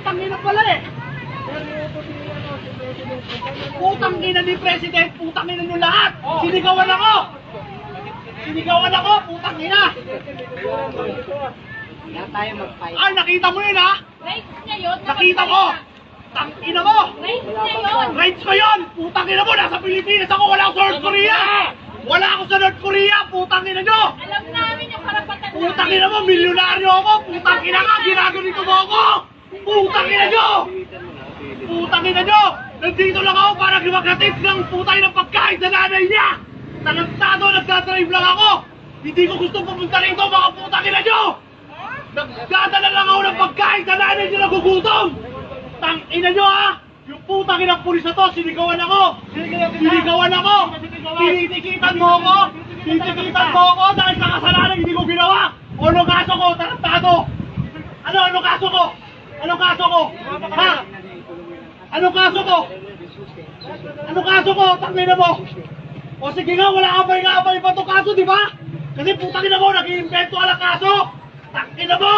putang ina pala eh. Putang ina ni President, putang ina nyo lahat. Sinigawan ako. Sinigawan ako, putang ina. Kaya tayo mag-fight. Ay, nakita mo yun ha? Rights niya yun. Nakita ko. Tang ina mo. Rights niya yun. Rights ko yun! Putang ina mo! Nasa Pilipinas ako! Wala ako sa North Korea! Wala ako sa North Korea! Putang ina nyo! Alam namin yung karapatan Putang ina mo! Milyonaryo ako! Putang ina nga! Putang ina nyo! Putang ina nyo! Nandito lang ako para maghatid ng putay ng pagkain sa nanay niya! Talagtado! Nagdadrive lang ako! Hindi ko gusto pumunta rito mga putang ina nyo! Nagdadala lang ako ng pagkain sa nanay niya nagugutom! Tang ina nyo ha! Yung putang inang pulis na to, sinigawan ako! Sinigawan ako! Tinitikitan mo ako! Tinitikitan mo ako dahil sa kasalanan hindi ko ginawa! O anong kaso ko? Tarantado! Ano? Anong kaso ko? Anong kaso ko? Ha? Anong kaso ko? Anong kaso ko? Tangina mo! O sige nga, wala pa nga pa to kaso, di ba? Kasi putang ina mo, nag-iimbento ka ng kaso! Tangina mo!